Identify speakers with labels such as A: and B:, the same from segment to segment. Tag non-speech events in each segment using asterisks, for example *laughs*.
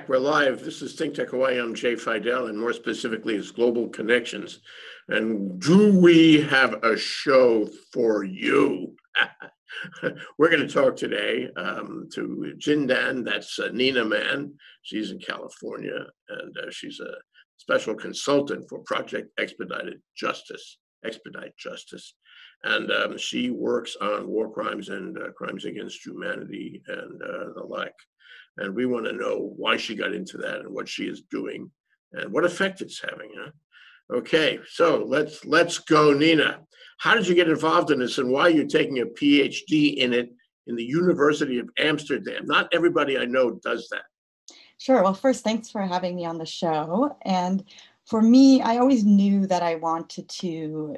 A: We're back. We're live. This is Think Tech Hawaii. I'm Jay Fidell, and more specifically, it's Global Connections. And do we have a show for you? *laughs* We're going to talk today um, to Jindan. That's uh, Nina Mann. She's in California, and uh, she's a special consultant for Project Expedited Justice, Expedite Justice. And um, she works on war crimes and uh, crimes against humanity and uh, the like and we want to know why she got into that and what she is doing and what effect it's having. Huh? Okay, so let's let's go, Nina. How did you get involved in this, and why are you taking a PhD in it in the University of Amsterdam? Not everybody I know does that.
B: Sure. Well, first, thanks for having me on the show. And for me, I always knew that I wanted to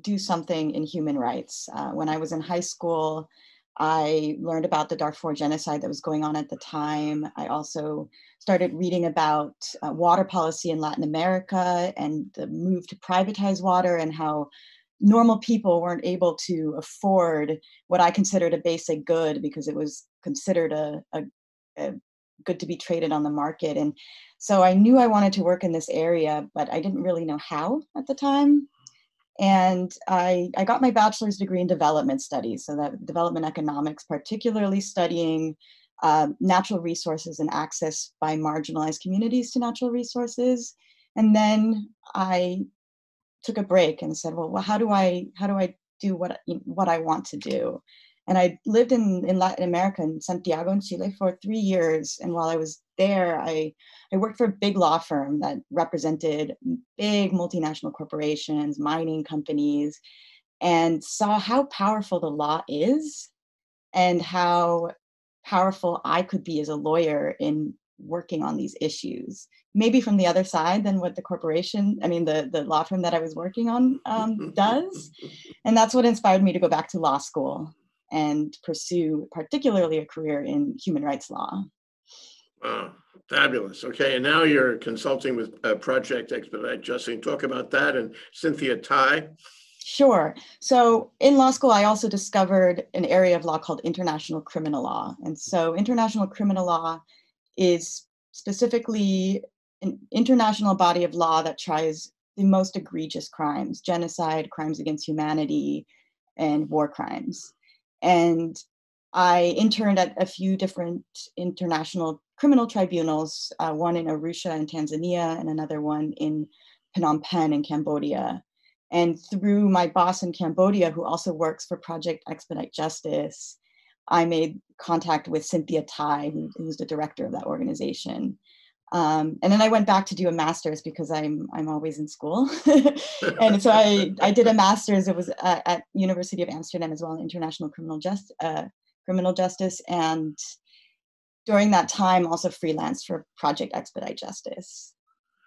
B: do something in human rights. Uh, when I was in high school, I learned about the Darfur genocide that was going on at the time. I also started reading about uh, water policy in Latin America and the move to privatize water and how normal people weren't able to afford what I considered a basic good because it was considered a, a, a good to be traded on the market. And so I knew I wanted to work in this area, but I didn't really know how at the time and I, I got my bachelor's degree in development studies, so that development economics, particularly studying uh, natural resources and access by marginalized communities to natural resources. And then I took a break and said, well, well how do I how do I do what what I want to do? And I lived in, in Latin America, in Santiago, in Chile, for three years. And while I was there, I, I worked for a big law firm that represented big multinational corporations, mining companies, and saw how powerful the law is and how powerful I could be as a lawyer in working on these issues maybe from the other side than what the corporation i mean the the law firm that i was working on um, *laughs* does and that's what inspired me to go back to law school and pursue particularly a career in human rights law.
A: Wow, fabulous. Okay, and now you're consulting with uh, Project Expedite Justice. Talk about that and Cynthia Tai.
B: Sure. So in law school, I also discovered an area of law called international criminal law. And so international criminal law is specifically an international body of law that tries the most egregious crimes genocide, crimes against humanity, and war crimes. And I interned at a few different international criminal tribunals, uh, one in Arusha in Tanzania and another one in Phnom Penh in Cambodia. And through my boss in Cambodia, who also works for Project Expedite Justice, I made contact with Cynthia Tai, who, who's the director of that organization. Um, and then I went back to do a master's because I'm I'm always in school, *laughs* and so I I did a *laughs* master's. It was uh, at University of Amsterdam as well in international criminal just uh, criminal justice, and during that time also freelance for Project Expedite Justice,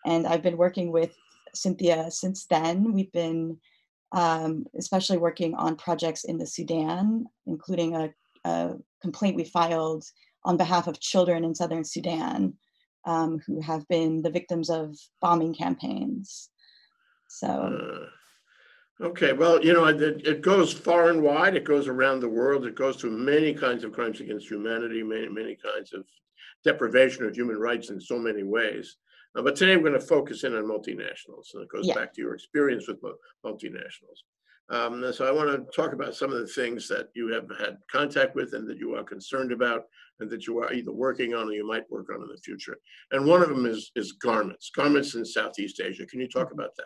B: and I've been working with Cynthia since then. We've been um, especially working on projects in the Sudan, including a, a complaint we filed on behalf of children in southern Sudan um, who have been the victims of bombing campaigns. So.
A: Uh, okay, well, you know, it, it, goes far and wide. It goes around the world. It goes to many kinds of crimes against humanity, many, many kinds of deprivation of human rights in so many ways. Uh, but today we're going to focus in on multinationals. And it goes yeah. back to your experience with multinationals. Um, so I want to talk about some of the things that you have had contact with and that you are concerned about and that you are either working on or you might work on in the future. And one of them is, is garments, garments in Southeast Asia. Can you talk about that?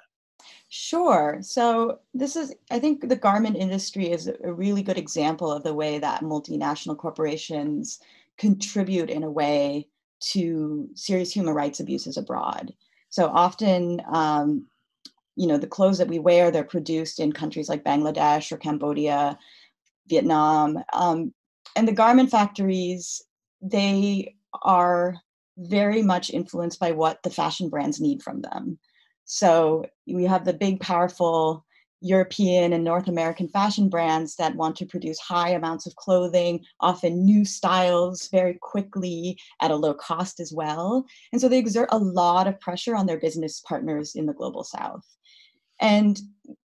B: Sure. So this is, I think the garment industry is a really good example of the way that multinational corporations contribute in a way to serious human rights abuses abroad. So often um, you know the clothes that we wear they're produced in countries like bangladesh or cambodia vietnam um, and the garment factories they are very much influenced by what the fashion brands need from them so we have the big powerful European and North American fashion brands that want to produce high amounts of clothing, often new styles very quickly at a low cost as well. And so they exert a lot of pressure on their business partners in the global south. And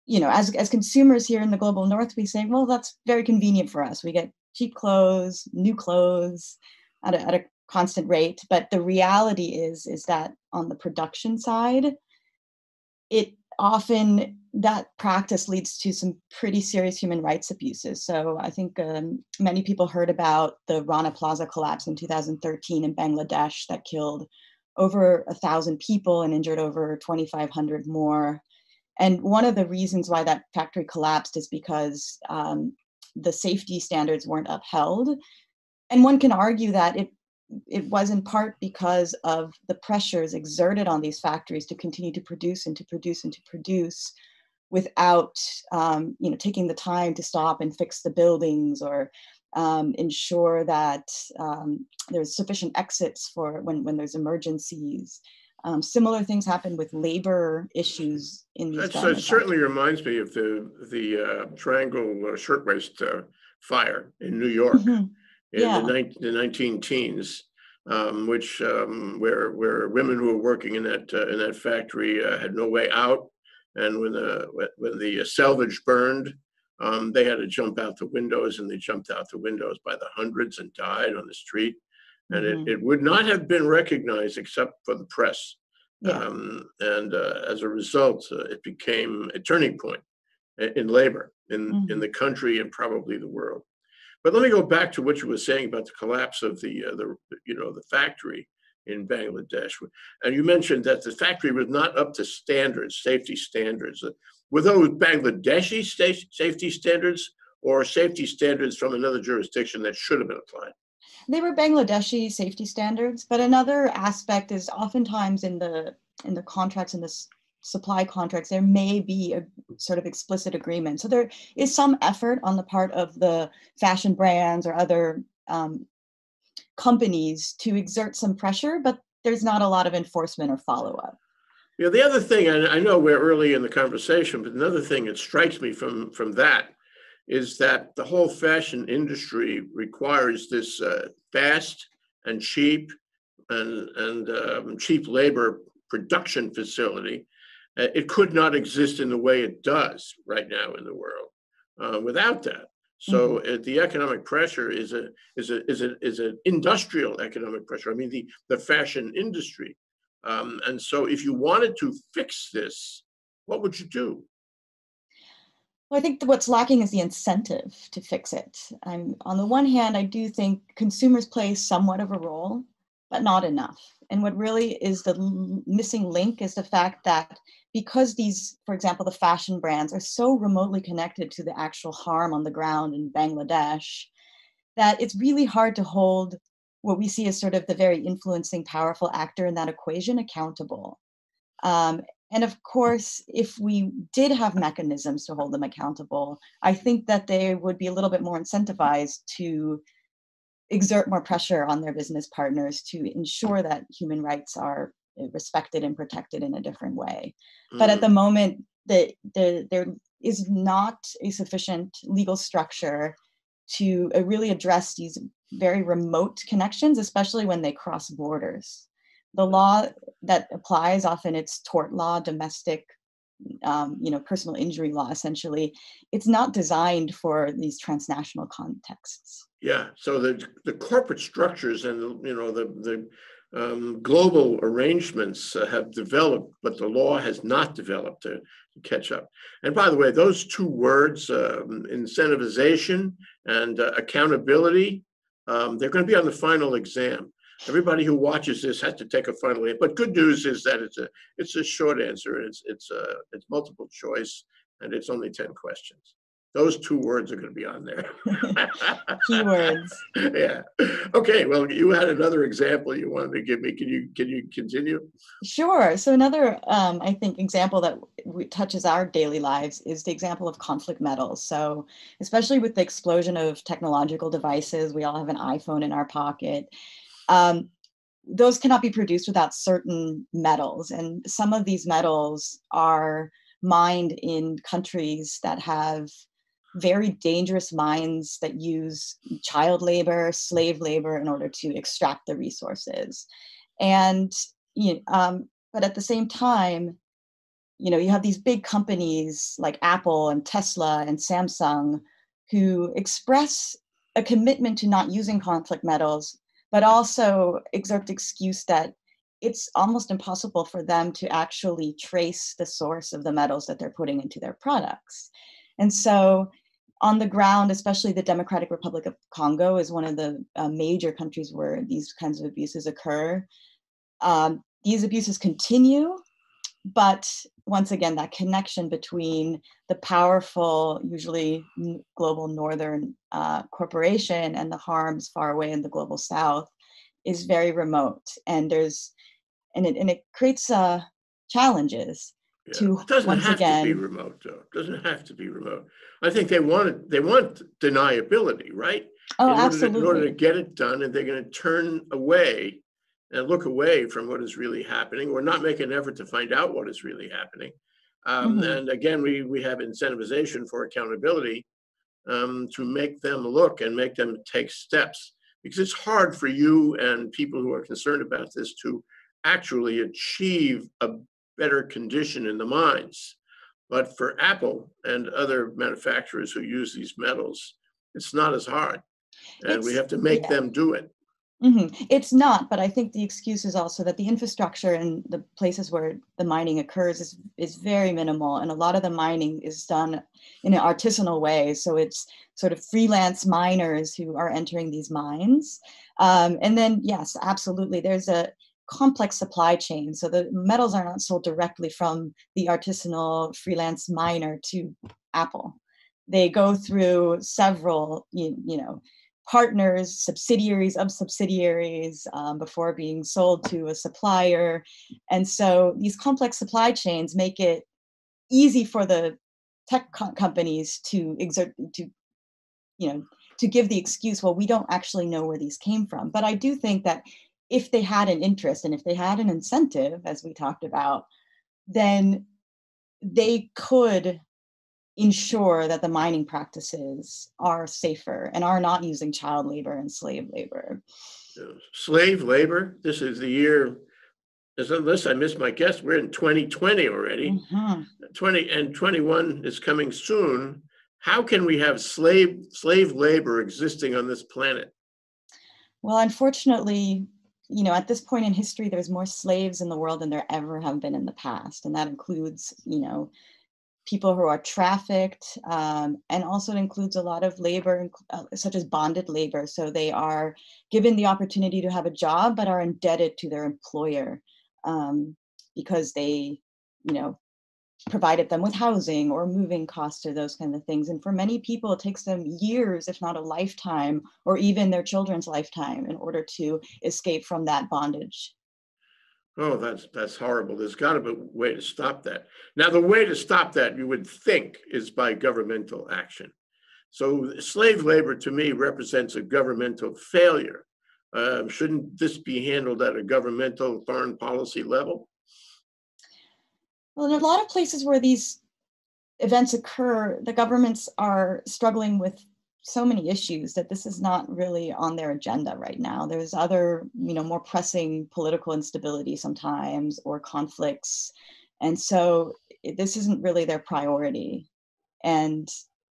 B: you know, as as consumers here in the global north, we say, well, that's very convenient for us. We get cheap clothes, new clothes at a, at a constant rate. But the reality is is that on the production side, it often that practice leads to some pretty serious human rights abuses. So I think um, many people heard about the Rana Plaza collapse in 2013 in Bangladesh that killed over a thousand people and injured over 2,500 more. And one of the reasons why that factory collapsed is because um, the safety standards weren't upheld. And one can argue that it it was in part because of the pressures exerted on these factories to continue to produce and to produce and to produce without um, you know taking the time to stop and fix the buildings or um, ensure that um, there's sufficient exits for when, when there's emergencies um, similar things happen with labor issues in these.
A: That certainly reminds me of the the uh, Triangle uh, Shirtwaist uh, fire in New York mm-hmm. in yeah. the, 19, the 19 teens, um, which um, where where women who were working in that uh, in that factory uh, had no way out, and when the when the selvage burned. Um, they had to jump out the windows, and they jumped out the windows by the hundreds and died on the street and mm-hmm. it, it would not have been recognized except for the press. Yeah. Um, and uh, as a result, uh, it became a turning point in labor in, mm-hmm. in the country and probably the world. But let me go back to what you were saying about the collapse of the, uh, the you know the factory in Bangladesh. And you mentioned that the factory was not up to standards, safety standards. Uh, were those Bangladeshi safety standards or safety standards from another jurisdiction that should have been applied?
B: They were Bangladeshi safety standards, but another aspect is oftentimes in the in the contracts in the supply contracts there may be a sort of explicit agreement. So there is some effort on the part of the fashion brands or other um, companies to exert some pressure, but there's not a lot of enforcement or follow up.
A: Yeah, the other thing I know we're early in the conversation, but another thing that strikes me from from that is that the whole fashion industry requires this uh, fast and cheap and, and um, cheap labor production facility. Uh, it could not exist in the way it does right now in the world uh, without that. So mm-hmm. Uh, the economic pressure is a is a is a is an industrial economic pressure. I mean the the fashion industry, um, and so if you wanted to fix this, what would you do?
B: Well, I think what's lacking is the incentive to fix it. I'm, on the one hand, I do think consumers play somewhat of a role, but not enough. And what really is the l- missing link is the fact that because these, for example, the fashion brands are so remotely connected to the actual harm on the ground in Bangladesh, that it's really hard to hold what we see as sort of the very influencing, powerful actor in that equation accountable. Um, and of course, if we did have mechanisms to hold them accountable, I think that they would be a little bit more incentivized to exert more pressure on their business partners to ensure that human rights are eh, respected and protected in a different way. Mm. But at the mm. moment, the, the, there is not a sufficient legal structure to uh, really address these very remote connections, especially when they cross borders the law that applies often it's tort law domestic um, you know personal injury law essentially. It's not designed for these transnational contexts.
A: Yeah so the the corporate structures and you know the the um, global arrangements uh, have developed, but the law has not developed to, to catch up. And by the way, those two words, um, incentivization and uh, accountability, um, they're going to be on the final exam everybody who watches this has to take a final answer. But good news is that it's a it's a short answer. It's it's a it's multiple choice, and it's only ten questions. Those two words are going to be on there. *laughs*
B: Keywords. *laughs*
A: yeah. Okay. Well, you had another example you wanted to give me. Can you can you continue?
B: Sure. So another, um, I think, example that touches our daily lives is the example of conflict metals. So especially with the explosion of technological devices, we all have an iPhone in our pocket um, those cannot be produced without certain metals. And some of these metals are mined in countries that have very dangerous mines that use child labor, slave labor in order to extract the resources. And, you know, um, but at the same time, you know, you have these big companies like Apple and Tesla and Samsung who express a commitment to not using conflict metals but also exert the excuse that it's almost impossible for them to actually trace the source of the metals that they're putting into their products. And so on the ground, especially the Democratic Republic of Congo is one of the uh, major countries where these kinds of abuses occur. Um, these abuses continue, but once again, that connection between the powerful, usually global northern uh, corporation and the harms far away in the global south is very remote. And there's and it and it creates uh, challenges
A: Yeah.
B: to
A: It doesn't
B: once
A: have to be remote, though. It Doesn't have to be remote. I think they want it, they want deniability, right?
B: Oh,
A: in order to- In order to get it done, and they're gonna turn away and look away from what is really happening, or not make an effort to find out what is really happening. Um,
B: Mhm.
A: and again, we, we have incentivization for accountability um, to make them look and make them take steps. Because it's hard for you and people who are concerned about this to actually achieve a better condition in the mines. But for Apple and other manufacturers who use these metals, it's not as hard. And we have to make
B: yeah.
A: them do it.
B: Mhm. It's not, but I think the excuse is also that the infrastructure in the places where the mining occurs is is very minimal, and a lot of the mining is done in an artisanal way. So it's sort of freelance miners who are entering these mines, um, and then yes, absolutely, there's a complex supply chain. So the metals are not sold directly from the artisanal freelance miner to Apple. They go through several, you, you know, partners, subsidiaries of subsidiaries um, before being sold to a supplier. And so these complex supply chains make it easy for the tech co- companies to exert, to, you know, to give the excuse, well, we don't actually know where these came from. But I do think that if they had an interest and if they had an incentive, as we talked about, then they could ensure that the mining practices are safer and are not using child labor and slave labor.
A: Slave labor, this is the year, unless I missed my guess, we're in 2020 already.
B: Mhm.
A: 20 and 21 is coming soon. How can we have slave slave labor existing on this planet?
B: Well, unfortunately, you know, at this point in history, there's more slaves in the world than there ever have been in the past. And that includes, you know, people who are trafficked, um, and also includes a lot of labor, uh, such as bonded labor. So they are given the opportunity to have a job, but are indebted to their employer um, because they, you know, provided them with housing or moving costs or those kind of things. And for many people, it takes them years, if not a lifetime, or even their children's lifetime in order to escape from that bondage.
A: Oh, that's that's horrible. There's got to be a way to stop that. Now, the way to stop that, you would think, is by governmental action. So, slave labor to me represents a governmental failure. Um, shouldn't this be handled at a governmental foreign policy level?
B: Well, in a lot of places where these events occur, the governments are struggling with so many issues that this is not really on their agenda right now. There's other, you know, more pressing political instability sometimes or conflicts. And so this isn't really their priority. And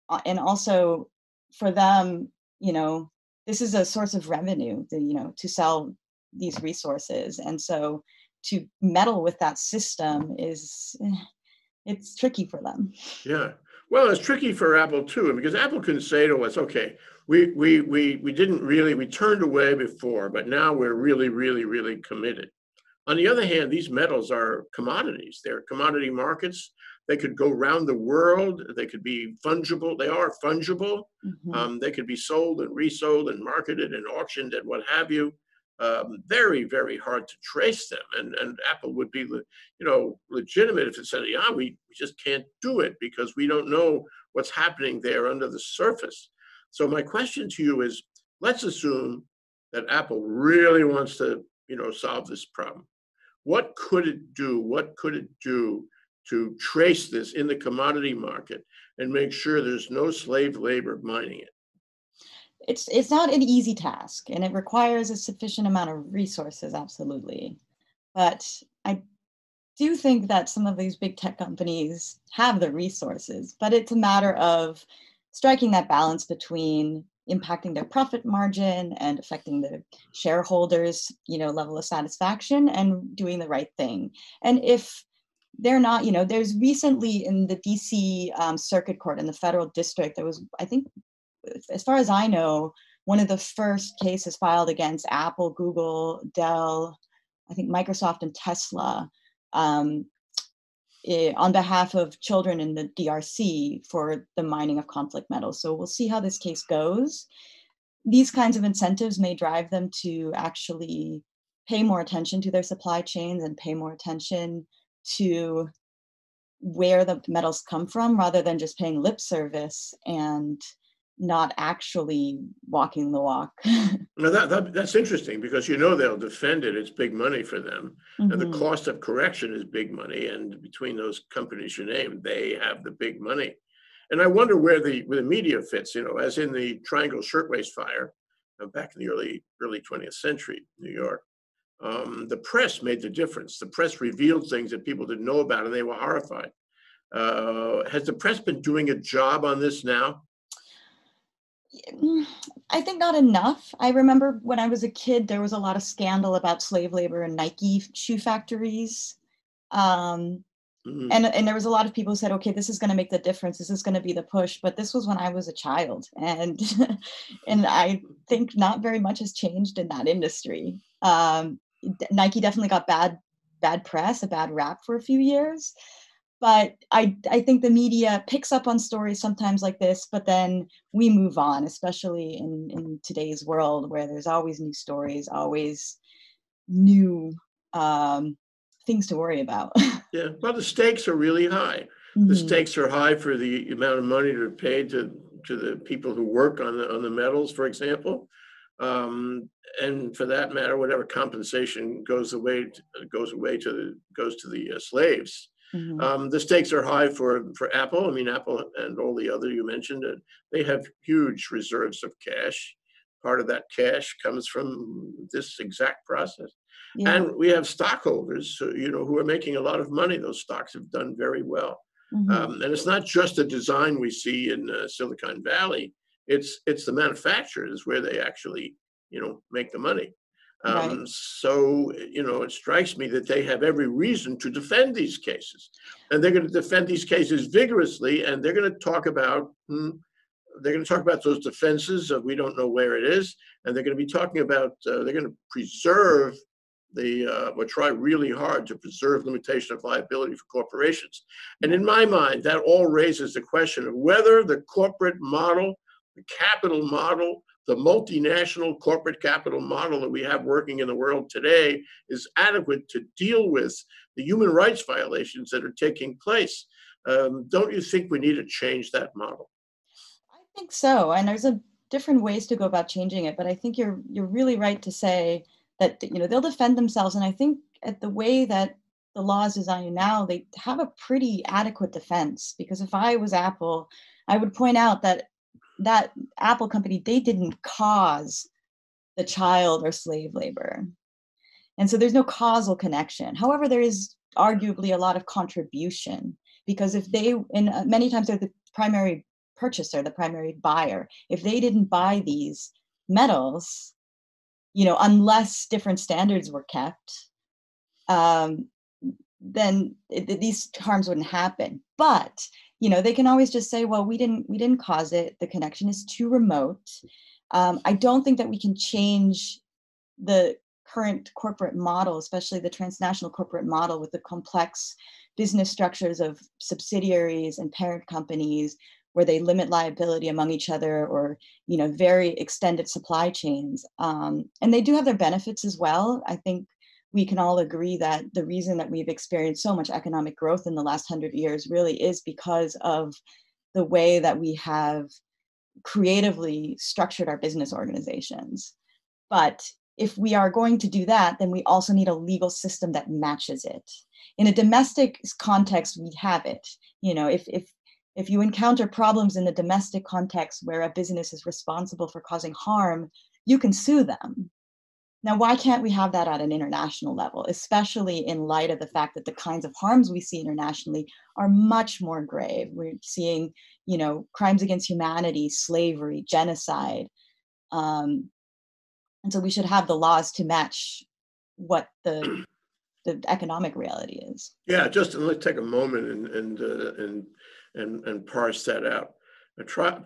B: uh, and also for them, you know, this is a source of revenue, the, you know, to sell these resources. And so to meddle with that system is eh, it's tricky for them.
A: Yeah. Well, it's tricky for Apple too, because Apple can say to us, okay, we we we we didn't really we turned away before, but now we're really, really, really committed. On the other hand, these metals are commodities. They're commodity markets. They could go around the world. They could be fungible. They are fungible.
B: Mhm.
A: Um, they could be sold and resold and marketed and auctioned and what have you. Um, very, very hard to trace them. And and Apple would be, you know, legitimate if it said, yeah, we, we just can't do it because we don't know what's happening there under the surface. So my question to you is, let's assume that Apple really wants to, you know, solve this problem. What could it do? What could it do to trace this in the commodity market and make sure there's no slave labor mining it?
B: It's it's not an easy task and it requires a sufficient amount of resources absolutely. But i do think that some of these big tech companies have the resources but it's a matter of striking that balance between impacting their profit margin and affecting the shareholders you know level of satisfaction and doing the right thing. And if they're not you know there's recently in the dc um, circuit court in the federal district there was i think as far as i know one of the first cases filed against apple google dell i think microsoft and tesla um, eh, on behalf of children in the DRC for the mining of conflict metals. So we'll see how this case goes. These kinds of incentives may drive them to actually pay more attention to their supply chains and pay more attention to where the metals come from rather than just paying lip service and not actually walking the walk. *laughs*
A: Now that, that, that's interesting because you know they'll defend it. It's big money for them. And the
B: Mhm.
A: cost of correction is big money. And between those companies you named, they have the big money. And I wonder where the, where the media fits, you know, as in the Triangle Shirtwaist Fire uh, back in the early, early 20th century, New York. Um, the press made the difference. The press revealed things that people didn't know about and they were horrified. Uh, has the press been doing a job on this now?
B: I think not enough. I remember when I was a kid, there was a lot of scandal about slave labor in Nike shoe factories. Um,
A: Mhm.
B: and, and there was a lot of people who said, okay, this is going to make the difference. This is going to be the push. But this was when I was a child. And, *laughs* and I think not very much has changed in that industry. Um, Nike definitely got bad, bad press, a bad rap for a few years. But I, I think the media picks up on stories sometimes like this, but then we move on, especially in, in today's world where there's always new stories, always new um, things to worry about. *laughs*
A: Yeah, well, the stakes are really high. The
B: Mhm.
A: stakes are high for the amount of money that are paid to, to the people who work on the, on the metals, for example. Um, and for that matter, whatever compensation goes away, goes away to the, goes to the uh, slaves.
B: Mhm.
A: Um, the stakes are high for, for Apple. I mean, Apple and all the other you mentioned, uh, they have huge reserves of cash. Part of that cash comes from this exact process.
B: Yeah.
A: And we have stockholders, uh, you know, who are making a lot of money. Those stocks have done very well.
B: Mhm.
A: Um, and it's not just the design we see in uh, Silicon Valley. It's it's the manufacturers where they actually, you know, make the money.
B: Right.
A: Um, So you know, it strikes me that they have every reason to defend these cases, and they're going to defend these cases vigorously, and they're going to talk about. hmm, they're going to talk about those defenses of we don't know where it is, and they're going to be talking about. Uh, they're going to preserve the uh, or try really hard to preserve limitation of liability for corporations. And in my mind, that all raises the question of whether the corporate model, the capital model, the multinational corporate capital model that we have working in the world today is adequate to deal with the human rights violations that are taking place. Um, don't you think we need to change that model?
B: I think so, and there's a different ways to go about changing it. But I think you're you're really right to say that you know they'll defend themselves, and I think at the way that the law is designed now, they have a pretty adequate defense. Because if I was Apple, I would point out that that Apple company they didn't cause the child or slave labor, and so there's no causal connection. However, there is arguably a lot of contribution because if they and uh, many times they're the primary purchaser, the primary buyer, if they didn't buy these metals, you know, unless different standards were kept, um, then it, these harms wouldn't happen. But you know, they can always just say, "Well, we didn't, we didn't cause it. The connection is too remote." Um, I don't think that we can change the current corporate model, especially the transnational corporate model with the complex business structures of subsidiaries and parent companies where they limit liability among each other or you know very extended supply chains um, and they do have their benefits as well i think we can all agree that the reason that we've experienced so much economic growth in the last hundred years really is because of the way that we have creatively structured our business organizations. But if we are going to do that then we also need a legal system that matches it. In a domestic context we have it. You know if if if you encounter problems in the domestic context where a business is responsible for causing harm you can sue them Now, why can't we have that at an international level, especially in light of the fact that the kinds of harms we see internationally are much more grave? We're seeing, you know, crimes against humanity, slavery, genocide. Um, and so we should have the laws to match what the the economic reality is.
A: Yeah, just let's take a moment and and uh, and and and parse that out.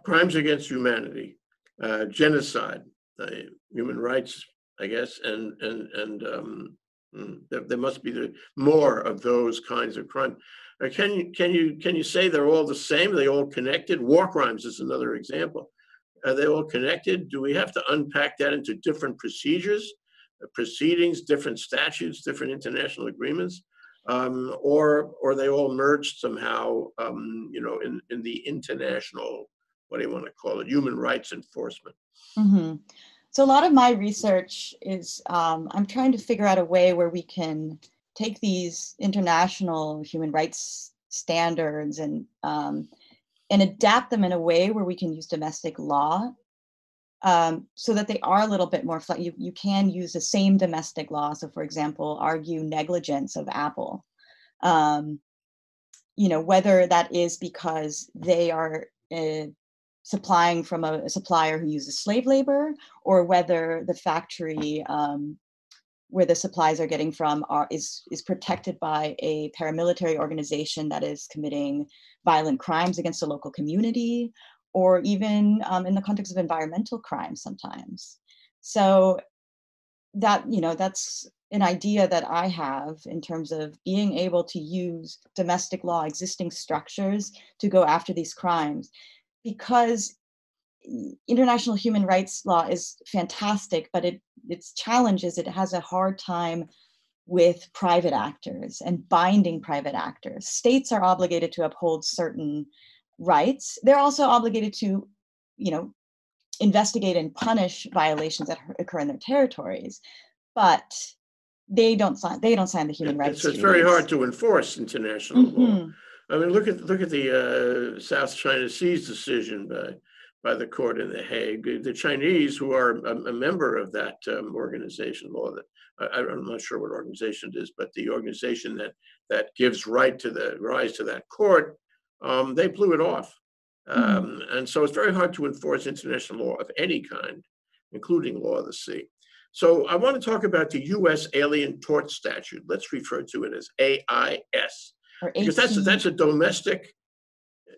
A: Crimes against humanity, uh, genocide, uh, human rights I guess, and and and um, mm, there, there, must be the, more of those kinds of crime. Uh, can you can you can you say they're all the same? Are they all connected? War crimes is another example. Are they all connected? Do we have to unpack that into different procedures, uh, proceedings, different statutes, different international agreements, um, or or they all merged somehow? Um, you know, in in the international, what do you want to call it, human rights enforcement?
B: Mm-hmm. So a lot of my research is um, I'm trying to figure out a way where we can take these international human rights standards and um, and adapt them in a way where we can use domestic law um, so that they are a little bit more flexible. You, you can use the same domestic law. So, for example, argue negligence of Apple. Um, you know, whether that is because they are uh, supplying from a, supplier who uses slave labor or whether the factory um, where the supplies are getting from are, is, is protected by a paramilitary organization that is committing violent crimes against the local community or even um, in the context of environmental crimes sometimes. So that, you know, that's an idea that I have in terms of being able to use domestic law, existing structures to go after these crimes because international human rights law is fantastic, but it its challenge is it has a hard time with private actors and binding private actors. States are obligated to uphold certain rights. They're also obligated to, you know, investigate and punish violations that occur in their territories, but they don't sign. They don't sign the human rights.
A: So it's very hard to enforce international mm-hmm. law. I mean, look at look at the uh, South China Sea's decision by by the court in The Hague. The Chinese, who are a, a member of that um, organization, law that I, am not sure what organization it is, but the organization that that gives right to the rise to that court, um, they blew it off, mm-hmm. um, and so it's very hard to enforce international law of any kind, including law of the sea. So I want to talk about the U.S. Alien Tort Statute. Let's refer to it as AIS. Or Because that's, that's a domestic,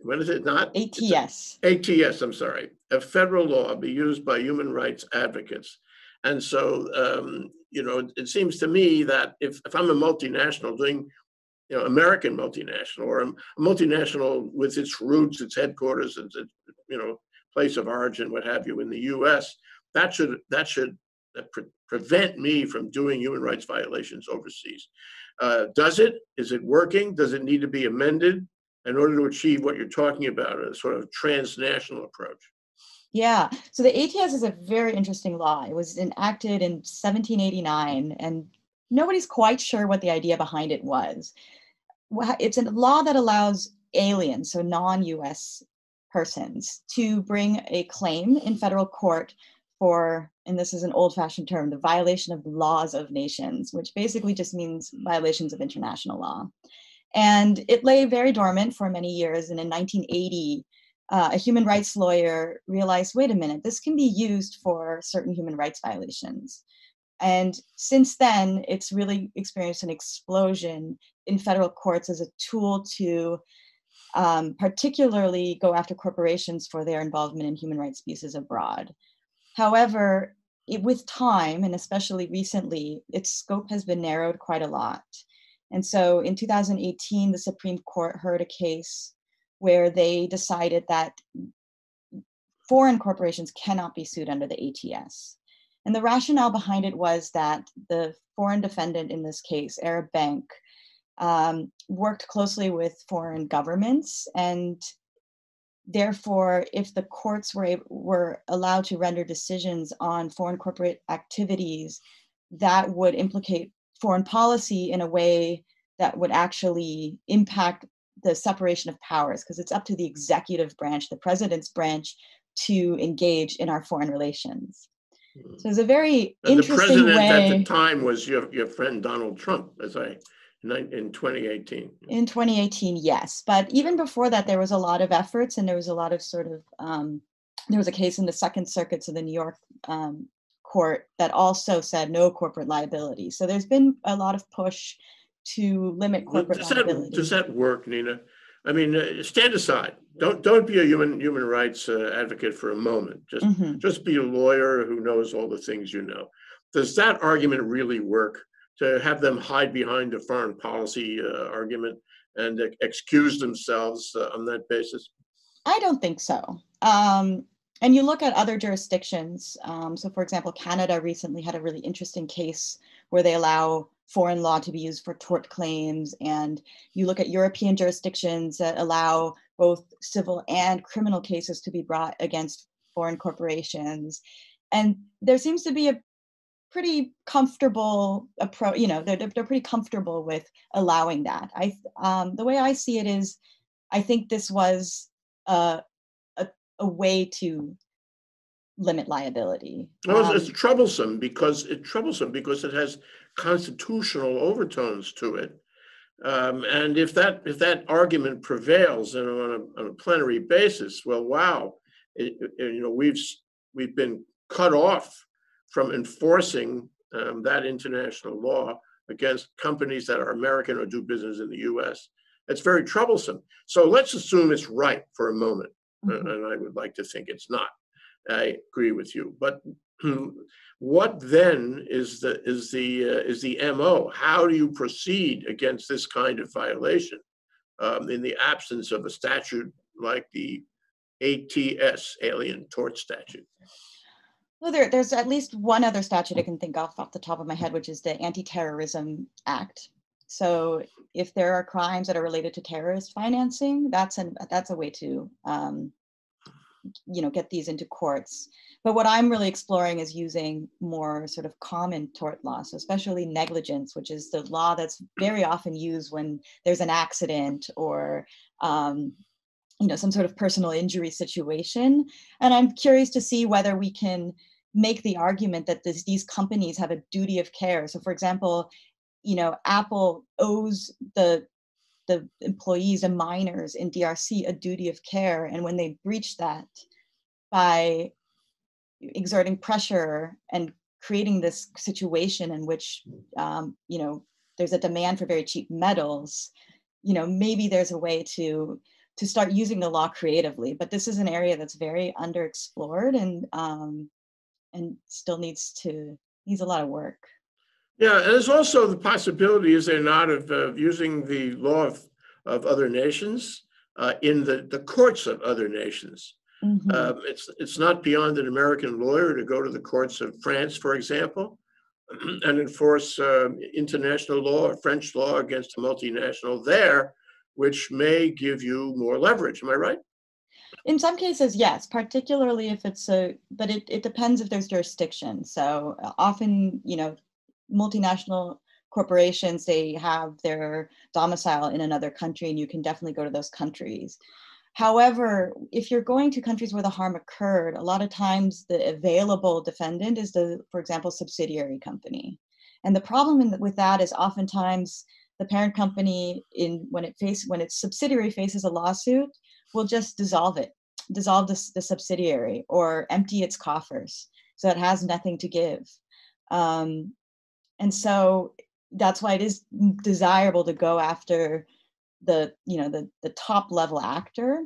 A: what is it not?
B: ATS.
A: ATS, I'm sorry, a federal law be used by human rights advocates. And so, um, you know, it seems to me that if, if I'm a multinational doing, you know, American multinational or a multinational with its roots, its headquarters, and its, you know, place of origin, what have you, in the U.S., that should that should pre- prevent me from doing human rights violations overseas. Uh, does it? Is it working? Does it need to be amended in order to achieve what you're talking about, a sort of transnational approach?
B: Yeah, so the ATS is a very interesting law. It was enacted in 1789, and nobody's quite sure what the idea behind it was. It's a law that allows aliens, so non US persons, to bring a claim in federal court for, and this is an old fashioned term, the violation of laws of nations, which basically just means violations of international law. And it lay very dormant for many years. And in 1980, uh, a human rights lawyer realized wait a minute, this can be used for certain human rights violations. And since then, it's really experienced an explosion in federal courts as a tool to um, particularly go after corporations for their involvement in human rights abuses abroad. However, it, with time, and especially recently, its scope has been narrowed quite a lot. And so in 2018, the Supreme Court heard a case where they decided that foreign corporations cannot be sued under the ATS. And the rationale behind it was that the foreign defendant in this case, Arab Bank, um, worked closely with foreign governments and Therefore, if the courts were, able, were allowed to render decisions on foreign corporate activities, that would implicate foreign policy in a way that would actually impact the separation of powers, because it's up to the executive branch, the president's branch, to engage in our foreign relations. Hmm. So it's a very
A: And the
B: interesting
A: president at the time was your, your friend Donald Trump, as I, in in 2018.
B: In 2018, yes. But even before that, there was a lot of efforts and there was a lot of sort of, um, there was a case in the Second Circuit of the New York um, court that also said no corporate liability. So there's been a lot of push to limit corporate
A: Does that, does that work, Nina? I mean, uh, stand aside. Don't, don't be a human, human rights uh, advocate for a moment. Just,
B: Mhm.
A: just be a lawyer who knows all the things you know. Does that argument really work? To have them hide behind a foreign policy uh, argument and ex- excuse themselves uh, on that basis?
B: I don't think so. Um, and you look at other jurisdictions. Um, so, for example, Canada recently had a really interesting case where they allow foreign law to be used for tort claims. And you look at European jurisdictions that allow both civil and criminal cases to be brought against foreign corporations. And there seems to be a pretty comfortable approach, you know, they're, they're pretty comfortable with allowing that. I, um, the way I see it is, I think this was a, a, a way to limit liability.
A: No, it's- it's
B: Um,
A: troublesome because it troublesome because it has constitutional overtones to it. Um, and if that if that argument prevails and on a, on a plenary basis, well, wow, it, it- you know we've we've been cut off from enforcing um, that international law against companies that are American or do business in the U.S. It's very troublesome. So let's assume it's right for a moment, uh,
B: mhm.
A: and I would like to think it's not. I agree with you, but *clears throat* what then is the is the uh, is the mo? How do you proceed against this kind of violation um, in the absence of a statute like the ATS Alien Tort Statute?
B: Well, there, there's at least one other statute I can think of off the top of my head, which is the Anti-Terrorism Act. So if there are crimes that are related to terrorist financing, that's an that's a way to um, you know get these into courts. But what I'm really exploring is using more sort of common tort law, so especially negligence, which is the law that's very often used when there's an accident or um, you know some sort of personal injury situation. And I'm curious to see whether we can make the argument that this, these companies have a duty of care. So, for example, you know, Apple owes the the employees and miners in DRC a duty of care, and when they breach that by exerting pressure and creating this situation in which um, you know there's a demand for very cheap metals, you know, maybe there's a way to to start using the law creatively. But this is an area that's very underexplored and um, and still needs to needs a lot of work.
A: Yeah, and there's also the possibility, is there not, of uh, using the law of, of other nations uh, in the, the courts of other nations.
B: Mhm.
A: Um, it's it's not beyond an American lawyer to go to the courts of France, for example, *clears throat* and enforce um, international law or French law against a multinational there, which may give you more leverage. Am I right?
B: In some cases, yes, particularly if it's a, but it, it depends if there's jurisdiction. So uh, often, you know, multinational corporations, they have their domicile in another country and you can definitely go to those countries. However, if you're going to countries where the harm occurred, a lot of times the available defendant is the, for example, subsidiary company. And the problem with that is oftentimes the parent company in when it face when its subsidiary faces a lawsuit will just dissolve it, dissolve the, the subsidiary or empty its coffers so it has nothing to give. Um, and so that's why it is desirable to go after the you know the the top level actor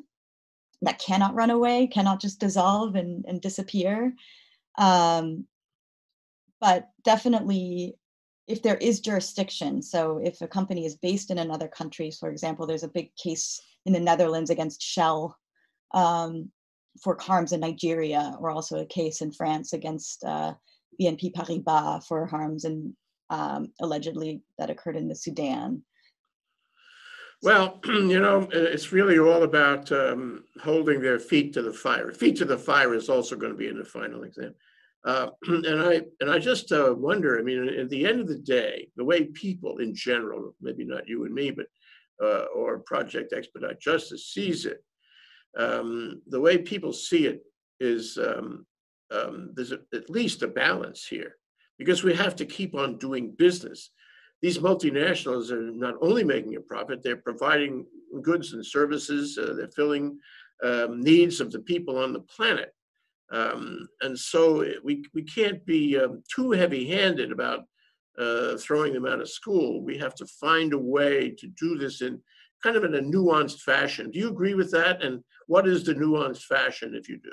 B: that cannot run away, cannot just dissolve and, and disappear. Um, but definitely if there is jurisdiction, so if a company is based in another country, for example, there's a big case in the Netherlands against Shell um, for harms in Nigeria, or also a case in France against uh, BNP Paribas for harms in um, allegedly that occurred in the Sudan.
A: Well, *clears throat* you know, it's really all about um, holding their feet to the fire. Feet to the fire is also going to be in the final exam. Uh, *clears throat* and I and I just uh, wonder. I mean, at the end of the day, the way people in general, maybe not you and me, but uh, or Project Expedite Justice sees it, um, the way people see it is um, um, there's a- at least a balance here because we have to keep on doing business. These multinationals are not only making a profit, they're providing goods and services, uh, they're filling um, needs of the people on the planet. Um, and so we, we can't be um, too heavy handed about uh, throwing them out of school. We have to find a way to do this in kind of in a nuanced fashion. Do you agree with that? And what is the nuanced fashion if you do?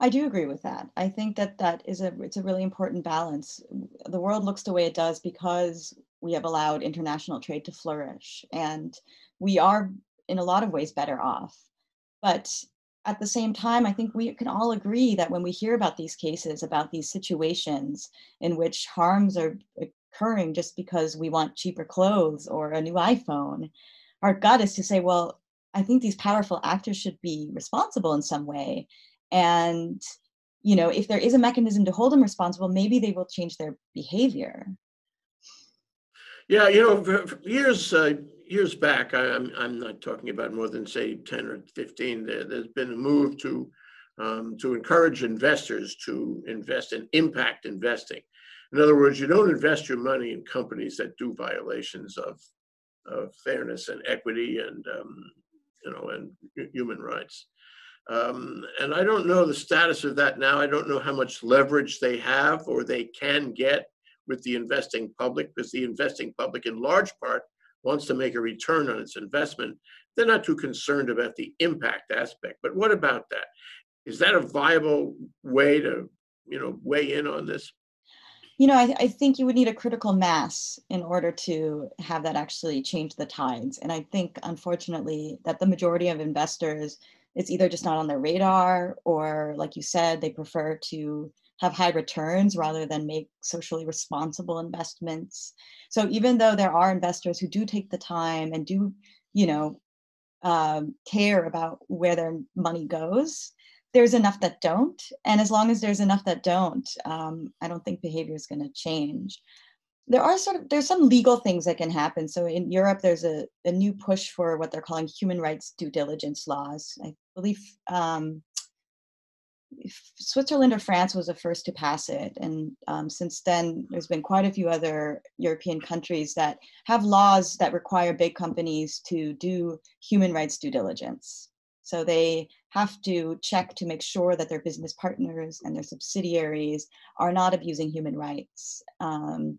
B: I do agree with that. I think that that is a it's a really important balance. The world looks the way it does because we have allowed international trade to flourish, and we are in a lot of ways better off. But at the same time, I think we can all agree that when we hear about these cases, about these situations in which harms are occurring just because we want cheaper clothes or a new iPhone, our gut is to say, well, I think these powerful actors should be responsible in some way. And you know if there is a mechanism to hold them responsible maybe they will change their behavior.
A: Yeah, you know, for, years uh, years back, I, I'm I'm not talking about more than say ten or fifteen. There, there's been a move to um, to encourage investors to invest in impact investing. In other words, you don't invest your money in companies that do violations of of fairness and equity and um, you know and human rights. Um, and I don't know the status of that now. I don't know how much leverage they have or they can get with the investing public because the investing public in large part wants to make a return on its investment. They're not too concerned about the impact aspect. But what about that? Is that a viable way to, you know, weigh in on this?
B: you know I, I think you would need a critical mass in order to have that actually change the tides and i think unfortunately that the majority of investors it's either just not on their radar or like you said they prefer to have high returns rather than make socially responsible investments. So even though there are investors who do take the time and do you know um, care about where their money goes there's enough that don't. And as long as there's enough that don't um, i don't think behavior is going to change. There are sort of there's some legal things that can happen. So in europe there's a, a new push for what they're calling human rights due diligence laws. I believe um, switzerland or france was the first to pass it and um, since then there's been quite a few other european countries that have laws that require big companies to do human rights due diligence so they have to check to make sure that their business partners and their subsidiaries are not abusing human rights. Um,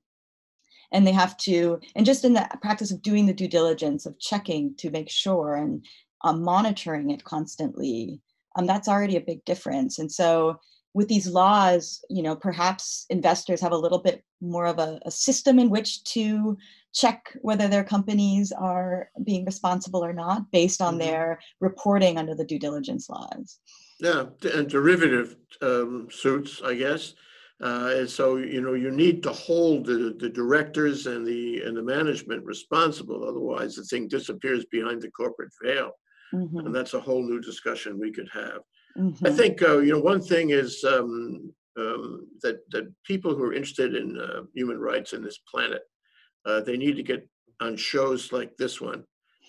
B: and they have to, and just in the practice of doing the due diligence of checking to make sure and um, monitoring it constantly, um, that's already a big difference. And so with these laws, you know, perhaps investors have a little bit more of a, a system in which to check whether their companies are being responsible or not based on
A: Mhm.
B: their reporting under the due diligence laws.
A: Yeah, and derivative um, suits, I guess. Uh, and so, you know, you need to hold the, the directors and the and the management responsible. Otherwise, the thing disappears behind the corporate veil,
B: Mhm,
A: and that's a whole new discussion we could have. I
B: mhm.
A: think uh, you know one thing is um, um, that that people who are interested in uh, human rights in this planet, uh, they need to get on shows like this one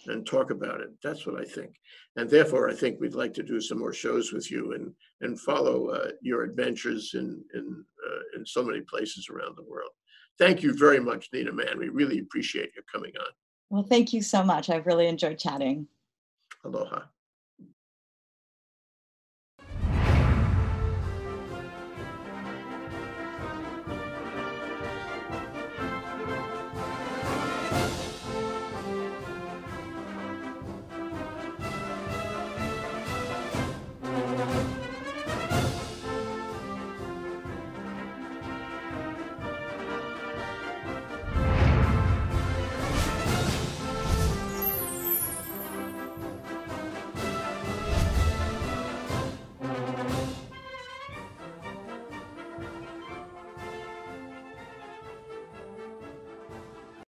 A: and talk about it. That's what I think, and therefore I think we'd like to do some more shows with you and and follow uh, your adventures in in uh, in so many places around the world. Thank you very much, Jindan Mann. We really appreciate your coming on.
B: Well, thank you so much. I've really enjoyed chatting.
A: Aloha.